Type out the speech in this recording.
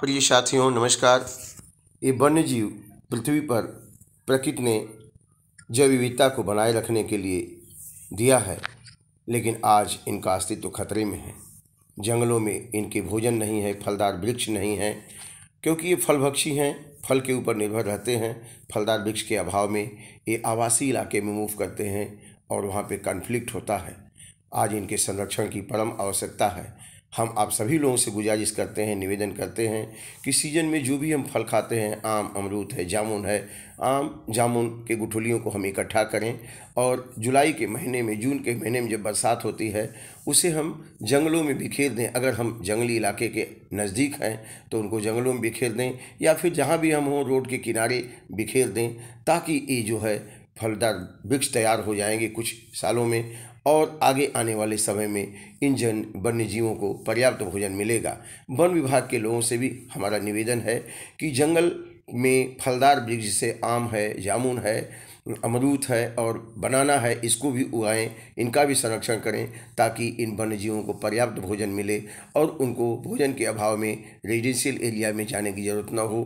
प्रिय साथियों, नमस्कार। ये वन्य जीव पृथ्वी पर प्रकृति ने जैव विविधता को बनाए रखने के लिए दिया है, लेकिन आज इनका अस्तित्व खतरे में है। जंगलों में इनके भोजन नहीं है, फलदार वृक्ष नहीं है, क्योंकि ये फलभक्षी हैं, फल के ऊपर निर्भर रहते हैं। फलदार वृक्ष के अभाव में ये आवासीय इलाके में मूव करते हैं और वहाँ पे कन्फ्लिक्ट होता है। आज इनके संरक्षण की परम आवश्यकता है। हम आप सभी लोगों से गुजारिश करते हैं, निवेदन करते हैं कि सीज़न में जो भी हम फल खाते हैं, आम, अमरूद है, जामुन है, आम, जामुन के गुठलियों को हम इकट्ठा करें और जुलाई के महीने में, जून के महीने में जब बरसात होती है, उसे हम जंगलों में बिखेर दें। अगर हम जंगली इलाके के नज़दीक हैं तो उनको जंगलों में बिखेर दें या फिर जहाँ भी हम हों, रोड के किनारे बिखेर दें, ताकि ये जो है फलदार वृक्ष तैयार हो जाएँगे कुछ सालों में और आगे आने वाले समय में इन जन वन्य जीवों को पर्याप्त भोजन मिलेगा। वन विभाग के लोगों से भी हमारा निवेदन है कि जंगल में फलदार वृक्ष जैसे आम है, जामुन है, अमरूद है और बनाना है, इसको भी उगाएँ, इनका भी संरक्षण करें ताकि इन वन्य जीवों को पर्याप्त भोजन मिले और उनको भोजन के अभाव में रेजिडेंशियल एरिया में जाने की ज़रूरत न हो।